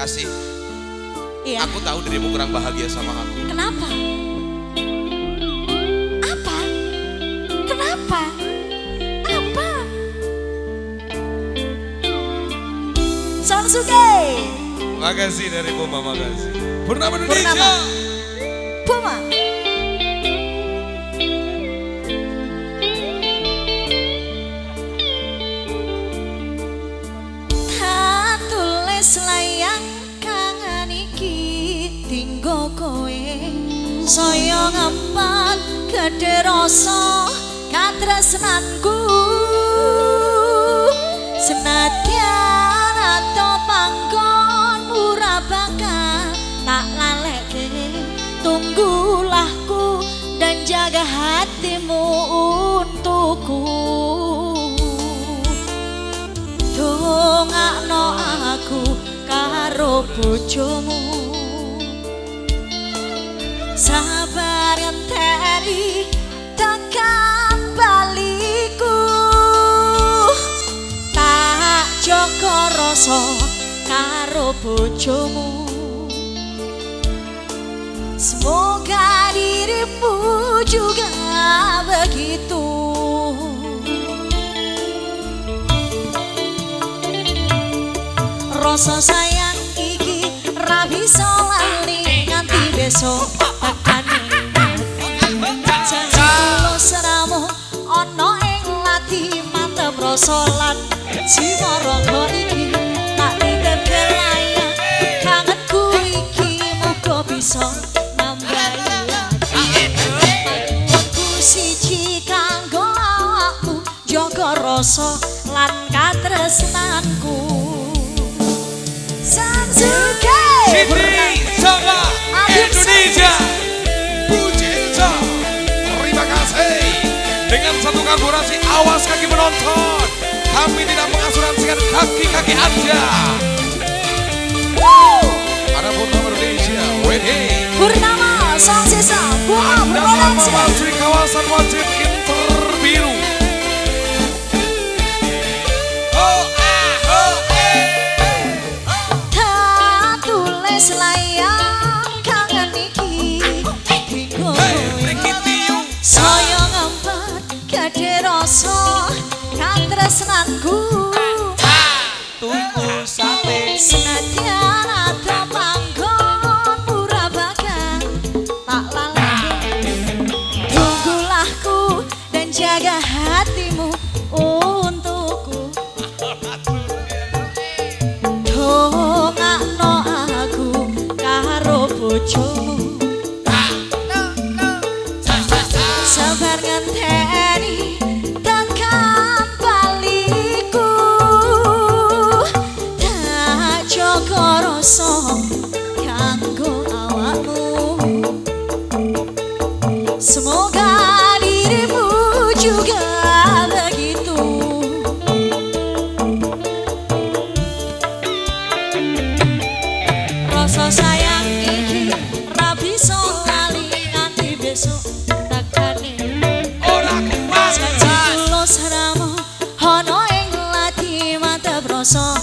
Kasih. Iya. Aku tahu dirimu kurang bahagia sama aku. Kenapa? Apa? Kenapa? Apa? Sansuke, Makasih dari Buma, makasih. Purnama Indonesia. Purnama. Puma. Kowe. Saya ngempat gede rasa katresnanku. Senadyan ato panggon murah bakal tak laleke tunggulah,ku dan jaga hatimu untukku. Dongakno aku karo bojomu sabar ngenteni tekan baliku. Tak joko rasa karo bojomu. Semoga dirimu juga begitu. Rasa sayang iki ra bisa lali nganti besok rasa lan katresnanku Sansuke Siti Sama Indonesia. Pujica. Terima kasih. Dengan satu kolaborasi awas kaki menonton. Kami tidak mengasuransikan kaki-kaki Anda. Ada Purnama Indonesia. Wedding. Purnama Sang Sisa Bunga Anda memasuki kawasan wajib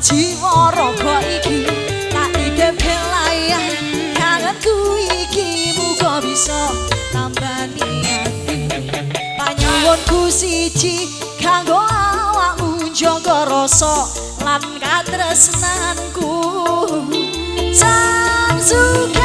jiwa raga iki. Tak titipke layah kangenku iki muka bisa tambah ati. Panyuwunku siji kanggo awakmu jaga rasa lan katresnanku. Sang suka